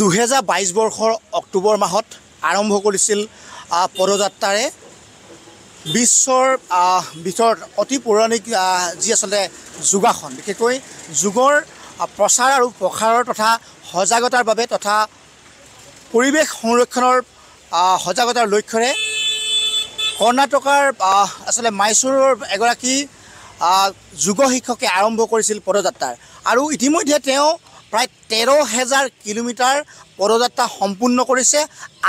দুহেজাৰ বাইছ বৰ্ষৰ অক্টোবৰ মাহত আৰম্ভ কৰিছিল পদযাত্ৰাৰে। বিশ্বৰ ভিতৰত অতি পৌৰাণিক যি আচলতে যোগাসন বিশেষকৈ যোগৰ প্ৰচাৰ আৰু প্ৰসাৰৰ তথা সজাগতাৰ বাবে তথা পৰিৱেশ সংৰক্ষণৰ সজাগতাৰ লক্ষ্যৰে কৰ্ণাটকাৰ আচলতে মাইচুৰৰ এগৰাকী যোগ শিক্ষকে আৰম্ভ কৰিছিল পদযাত্ৰাৰ। আৰু ইতিমধ্যে তেওঁ প্ৰায় তেৰ হেজাৰ কিলোমিটাৰ পদযাত্ৰা সম্পূৰ্ণ কৰিছে।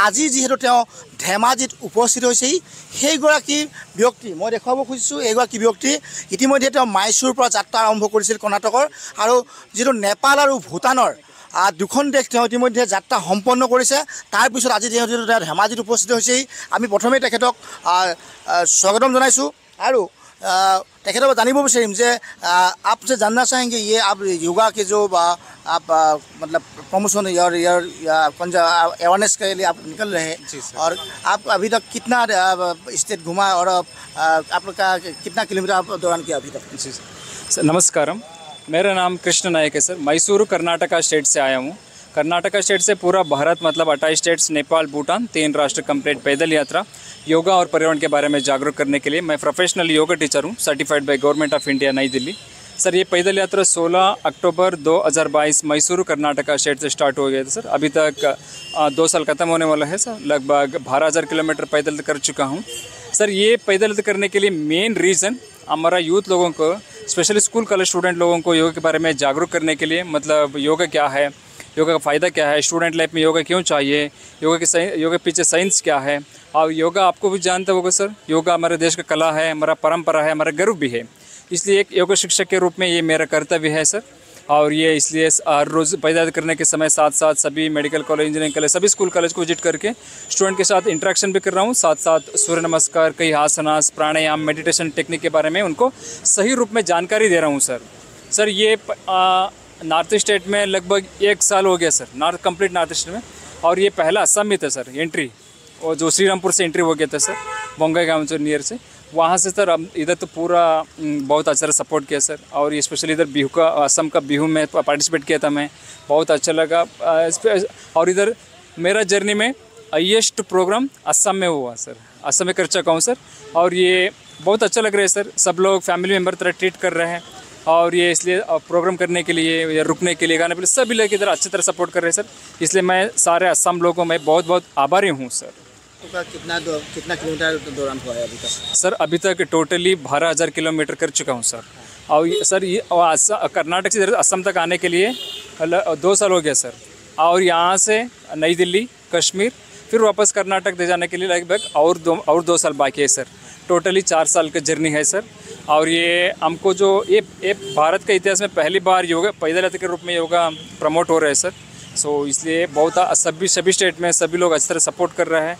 আজি যিহেতু তেওঁ ধেমাজিত উপস্থিত হৈছেহি সেইগৰাকী ব্যক্তি মই দেখুৱাব খুজিছোঁ এইগৰাকী ব্যক্তি ইতিমধ্যে তেওঁ মাইচুৰৰ পৰা যাত্ৰা আৰম্ভ কৰিছিল কৰ্ণাটকৰ আৰু যিটো নেপাল আৰু ভূটানৰ দুখন দেশ তেওঁ ইতিমধ্যে যাত্ৰা সম্পন্ন কৰিছে। তাৰপিছত আজি যিহেতু তেওঁ ধেমাজিত উপস্থিত হৈছেহি আমি প্ৰথমেই তেখেতক স্বাগতম জনাইছোঁ। আৰু तखिर जानब विचारिम आप जो जानना चाहेंगे ये आप योगा के जो आप मतलब प्रमोशन और यार अवेयरनेस के लिए आप निकल रहे हैं। और आप अभी तक कितना स्टेट घुमा और आपका कितना किलोमीटर आप दौरान किया अभी तक? जी सर। नमस्कार मेरा नाम कृष्ण नायक है सर। मैसूर कर्नाटका स्टेट से आया हूँ। कर्नाटका स्टेट से पूरा भारत मतलब अट्ठाईस स्टेट्स, नेपाल, भूटान, तीन राष्ट्र कंप्लीट पैदल यात्रा, योगा और पर्यावरण के बारे में जागरूक करने के लिए मैं प्रोफेशनल योगा टीचर हूँ certified by government of India New Delhi. Sir, ये पैदल यात्रा 16 अक्टूबर 2022 मैसूरू, कर्नाटका स्टेट से स्टार्ट हो गया था, सर। अभी तक दो साल ख़त्म होने वाला है, सर। लगभग बारह हज़ार किलोमीटर पैदल कर चुका हूँ। सर, ये पैदल करने के लिए मेन रीज़न हमारा यूथ लोगों को स्पेशली स्कूल कॉलेज स्टूडेंट लोगों को योगा के बारे में जागरूक करने के लिए मतलब योगा क्या है योगा का फ़ायदा क्या है? स्टूडेंट लाइफ में योगा क्यों चाहिए? योगा के सही योगा के पीछे साइंस क्या है? और योगा आपको भी जानते होगा सर योगा हमारे देश का कला है हमारा परंपरा है हमारा गर्व भी है। इसलिए एक योगा शिक्षक के रूप में ये मेरा कर्तव्य है सर। और ये इसलिए हर रोज़ पैदा करने के समय साथ साथ सभी मेडिकल कॉलेज इंजीनियरिंग कॉलेज सभी स्कूल कॉलेज को विज़िट करके स्टूडेंट के साथ इंटरेक्शन भी कर रहा हूँ। साथ साथ सूर्य नमस्कार कई आसनास प्राणायाम मेडिटेशन टेक्निक के बारे में उनको सही रूप में जानकारी दे रहा हूँ सर। सर ये आ, नॉर्थ स्टेट में लगभग एक साल हो गया sir north complete north state में। और ये पहला असम में था सर एंट्री और जो श्रीरामपुर से एंट्री हो गया था सर बोंगा गाँव से नियर से। वहाँ से सर इधर तो पूरा बहुत अच्छा सपोर्ट किया सर और स्पेशली इधर बिहू का, असम का बिहू में पार्टिसिपेट किया था मैं। बहुत अच्छा लगा। और इधर मेरा जर्नी में हाइएस्ट प्रोग्राम असम में हुआ सर असम में कर चुका हूँ सर और ये बहुत अच्छा लग रहा है सर सब लोग फैमिली मेंबर तरह ट्रीट कर रहे हैं। और ये इसलिए प्रोग्राम करने के लिए या रुकने के लिए गाने लिए सभी लोग इधर अच्छी तरह सपोर्ट कर रहे हैं सर इसलिए मैं सारे असम लोगों को मैं बहुत बहुत आभारी हूँ सर कितना दौ- कितना किलोमीटर दौरान हुआ है अभी तक? सर अभी तक टोटली बारह हज़ार किलोमीटर कर चुका हूँ सर और सर ये कर्नाटक से असम तक आने के लिए दो साल हो गया सर और यहाँ से नई दिल्ली कश्मीर फिर वापस कर्नाटक दे जाने के लिए लगभग और दो और दो साल बाकी है सर टोटली चार साल का जर्नी है सर और ये हमको जो ये ये भारत के इतिहास में पहली बार योगा, पैदल यात्रा के रूप में योगा प्रमोट हो रहा है, सर। सो इसलिए बहुत सभी सभी स्टेट में सभी लोग अच्छी तरह सपोर्ट कर रहे हैं।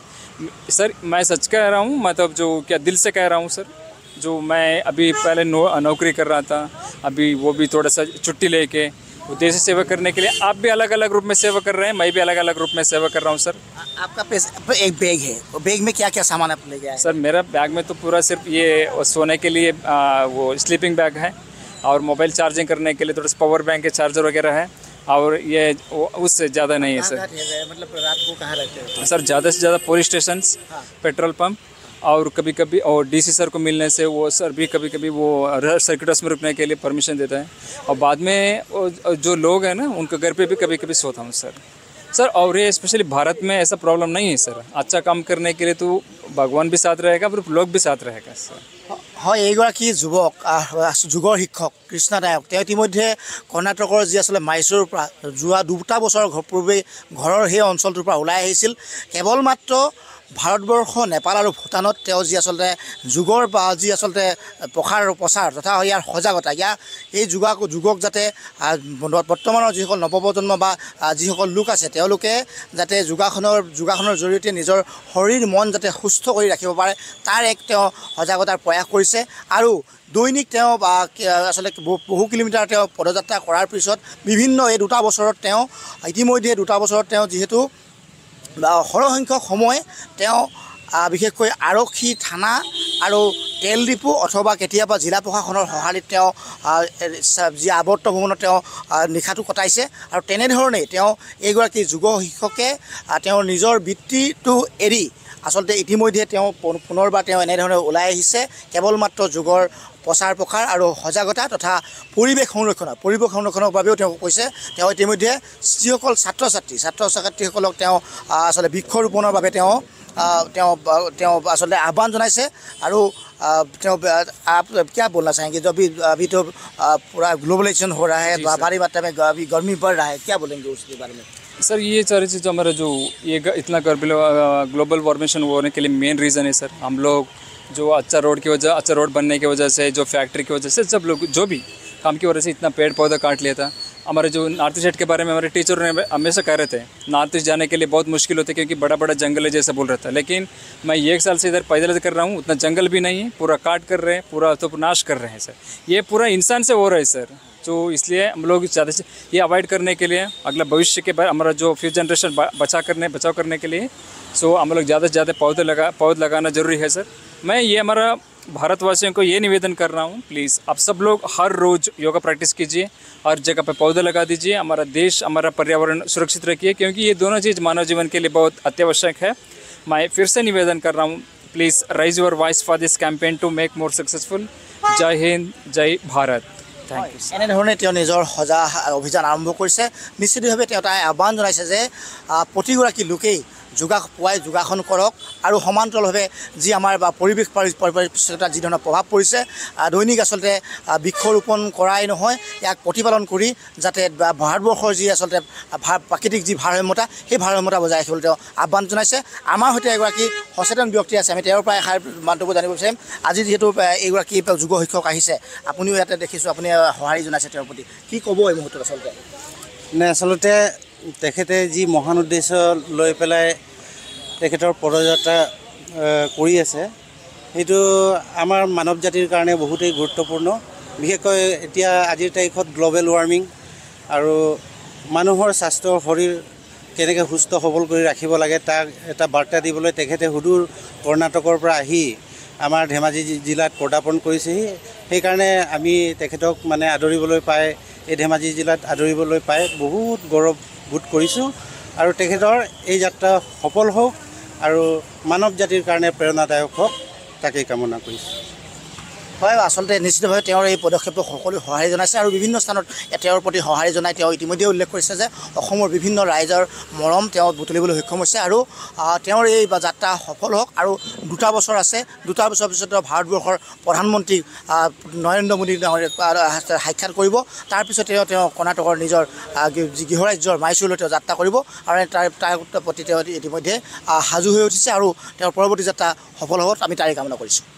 सर, मैं सच कह रहा हूँ मतलब जो, क्या दिल से कह रहा हूँ, सर, जो मैं अभी पहले नौकरी कर रहा था, अभी वो भी थोड़ा सा छुट्टी लेके वो देश सेवा करने के लिए आप भी अलग अलग रूप में सेवा कर रहे हैं मैं भी अलग अलग रूप में सेवा कर रहा हूँ सर आ- आपका पैसे एक बैग है वो बैग में क्या क्या सामान आप ले गए हैं सर मेरा बैग में तो पूरा सिर्फ़ ये सोने के लिए आ, वो स्लीपिंग बैग है और मोबाइल चार्जिंग करने के लिए थोड़ा सा पावर बैंक के चार्जर वगैरह है और ये उससे ज़्यादा नहीं है सर? मतलब रात को कहाँ रहते हो सर ज़्यादा से ज़्यादा पुलिस स्टेशन। पेट्रोल पंप और कभी कभी और डीसी सर को मिलने से वो सर भी कभी कभी वो सर्किटर्स में रुकने के लिए परमिशन देता है और बाद में वो जो लोग हैं ना उनके घर पे भी कभी कभी सोता हूँ सर सर और ये स्पेशली भारत में ऐसा प्रॉब्लम नहीं है सर अच्छा काम करने के लिए तो भगवान भी साथ रहेगा फिर लोग भी साथ रहेगा सर হয় এইগৰাকী যুৱক আহ, যুগৰ শিক্ষক কৃষ্ণ নায়ক তেওঁ ইতিমধ্যে কৰ্ণাটকৰ যি আচলতে মাইচুৰৰ পৰা যোৱা দুটা বছৰৰ ঘৰ পূৰ্বেই ঘৰৰ সেই অঞ্চলটোৰ পৰা ওলাই আহিছিল কেৱল মাত্ৰ ভাৰতবৰ্ষ নেপাল আৰু ভূটানত তেওঁ যি আচলতে যুগৰ বা যি আচলতে প্ৰসাৰ প্ৰচাৰ তথা ইয়াৰ সজাগতা ইয়াৰ এই যোগাক যুগক যাতে বৰ্তমানৰ যিসকল নৱপ্ৰজন্ম বা যিসকল লোক আছে তেওঁলোকে যাতে যোগাসনৰ যোগাসনৰ জৰিয়তে নিজৰ শৰীৰ মন যাতে সুস্থ কৰি ৰাখিব পাৰে তাৰ এক তেওঁ সজাগতাৰ প্ৰয়াস কৰিছে আৰু দৈনিক তেওঁ আচলতে বহু কিলোমিটাৰ তেওঁ পদযাত্ৰা কৰাৰ পিছত বিভিন্ন এই দুটা বছৰত তেওঁ ইতিমধ্যে দুটা বছৰত তেওঁ যিহেতু সৰহসংখ্যক সময় তেওঁ বিশেষকৈ আৰক্ষী থানা আৰু তেল ডিপু অথবা কেতিয়াবা জিলা প্ৰশাসনৰ সঁহাৰিত তেওঁ যি আৱৰ্ত ভৱনত তেওঁ নিশাটো কটাইছে আৰু তেনেধৰণেই তেওঁ এইগৰাকী যুৱ শিক্ষকে তেওঁৰ নিজৰ বৃত্তিটো এৰি আচলতে ইতিমধ্যে তেওঁ পুন- পুনৰবাৰ তেওঁ এনেধৰণে ওলাই আহিছে কেৱল মাত্ৰ যোগৰ প্ৰচাৰ প্ৰসাৰ আৰু সজাগতা তথা পৰিৱেশ সংৰক্ষণৰ পৰিৱেশ সংৰক্ষণৰ বাবেও তেওঁ কৈছে তেওঁ ইতিমধ্যে যিসকল ছাত্ৰ ছাত্ৰী ছাত্ৰ ছাত্ৰীসকলক তেওঁ আহ, আচলতে বৃক্ষৰোপণৰ বাবে তেওঁ আহ, তেওঁ তেওঁ আচলতে আহ্বান জনাইছে আৰু আহ, তেওঁ आप क्या बोलना चाहेंगे जो अभी अभी तो आह, पूरा ग्लोबलाइजेशन हो रहा है भारी मात्रा में ग- अभी गर्मी बढ़ रहा है क्या बोलेंगे उसके बारे में सर, ये सारी चीज़ हमारा जो ये इतना ग्लोबल वार्मेशन होने के लिए मेन रीज़न है सर। हम लोग जो अच्छा रोड की वजह अच्छा रोड बनने की वजह से, जो फैक्ट्री की वजह से सब लोग, जो भी, काम की वजह से इतना पेड़ पौधा काट लिया था। हमारे जो नॉर्थ ईस्ट के बारे में हमारे टीचर ने हमेशा कह रहे थे, नॉर्थ ईस्ट जाने के लिए बहुत मुश्किल होती है क्योंकि बड़ा बड़ा जंगल है जैसा बोल रहा था। लेकिन मैं एक साल से इधर पैदल कर रहा हूँ, उतना जंगल भी नहीं है पूरा काट कर रहे हैं, पूरा तो नाश कर रहे हैं, सर। ये पूरा इंसान से हो रहा है, सर। तो इसलिए हम लोग ज़्यादा से ये अवॉइड करने के लिए, अगला भविष्य के बारे हमारा जो फ्यूचर जनरेशन बचा करने बचाव करने के लिए, सो हम लोग ज़्यादा से ज़्यादा पौधे लगा पौध लगाना ज़रूरी है, सर। मैं ये हमारा भारतवासियों को ये निवेदन कर रहा हूँ प्लीज़ आप सब लोग हर रोज़ योगा प्रैक्टिस कीजिए हर जगह पे पौधे लगा दीजिए हमारा देश हमारा पर्यावरण सुरक्षित रखिए क्योंकि ये दोनों चीज़ मानव जीवन के लिए बहुत अत्यावश्यक है मैं फिर से निवेदन कर रहा हूँ please raise your voice for this campaign to make more successful जय हिंद जय भारत থ্যাংক ইউ এনেধৰণে তেওঁ নিজৰ সজা অভিযান আৰম্ভ কৰিছে নিশ্চিতভাৱে তেওঁ এটা আহ্বান জনাইছে যে আহ, প্ৰতিগৰাকী লোকেই যোগা পুৱাই যোগাসন কৰক আৰু সমান্তৰালভাৱে যি আমাৰ পৰিৱেশ যি ধৰণৰ প্ৰভাৱ পৰিছে দৈনিক আচলতে বৃক্ষৰোপণ কৰাই নহয় ইয়াক প্ৰতিপালন কৰি যাতে ভাৰতবৰ্ষৰ যি আচলতে প্ৰাকৃতিক যি ভাৰসাম্যতা সেই ভাৰসাম্যতা বজাই ৰাখিবলৈ তেওঁ আহ্বান জনাইছে। আমাৰ সৈতে এগৰাকী সচেতন ব্যক্তি আছে আমি তেওঁৰ পৰা এষাৰ মন্তব্য জানিব বিচাৰিম। আজি যিহেতু এইগৰাকী যুৱ শিক্ষক আহিছে আপুনিও ইয়াতে দেখিছোঁ আপুনি সঁহাৰি জনাইছে তেওঁৰ প্ৰতি। কি ক'ব এই মুহূৰ্তত আচলতে? নে আচলতে তেখেতে যি মহান উদ্দেশ্য লৈ পেলাই তেখেতৰ পদযাত্ৰা কৰি আছে সেইটো আমাৰ মানৱ জাতিৰ কাৰণে বহুতেই গুৰুত্বপূৰ্ণ। বিশেষকৈ এতিয়া আজিৰ তাৰিখত গ্ল'বেল ৱাৰ্মিং আৰু মানুহৰ স্বাস্থ্য শৰীৰ কেনেকৈ সুস্থ সবল কৰি ৰাখিব লাগে তাক এটা বাৰ্তা দিবলৈ তেখেতে সুদূৰ কৰ্ণাটকৰ পৰা আহি আমাৰ ধেমাজি জিলাত পদাৰ্পণ কৰিছেহি। সেইকাৰণে আমি তেখেতক মানে আদৰিবলৈ পাই এই ধেমাজি জিলাত আদৰিবলৈ পাই বহুত গৌৰৱ বোধ কৰিছোঁ আৰু তেখেতৰ এই যাত্ৰা সফল হওক আৰু মানৱ জাতিৰ কাৰণে প্ৰেৰণাদায়ক হওক তাকেই কামনা কৰিছোঁ। হয় আচলতে নিশ্চিতভাৱে তেওঁৰ এই পদক্ষেপক সকলো সঁহাৰি জনাইছে আৰু বিভিন্ন স্থানত তেওঁৰ প্ৰতি সঁহাৰি জনাই তেওঁ ইতিমধ্যে উল্লেখ কৰিছে যে অসমৰ বিভিন্ন ৰাইজৰ মৰম তেওঁ বুটলিবলৈ সক্ষম হৈছে আৰু তেওঁৰ এই যাত্ৰা সফল হওক আৰু দুটা বছৰ আছে দুটা বছৰৰ পিছত ভাৰতবৰ্ষৰ প্ৰধানমন্ত্ৰী নৰেন্দ্ৰ মোদী সাক্ষাৎ কৰিব। তাৰপিছত তেওঁ তেওঁ কৰ্ণাটকৰ নিজৰ গৃহৰাজ্যৰ মাইচুৰলৈ তেওঁ যাত্ৰা কৰিব আৰু তাৰ তাৰ প্ৰতি তেওঁ ইতিমধ্যে সাজু হৈ উঠিছে আৰু তেওঁৰ পৰৱৰ্তী যাত্ৰা সফল হ'ব আমি তাৰে কামনা কৰিছোঁ।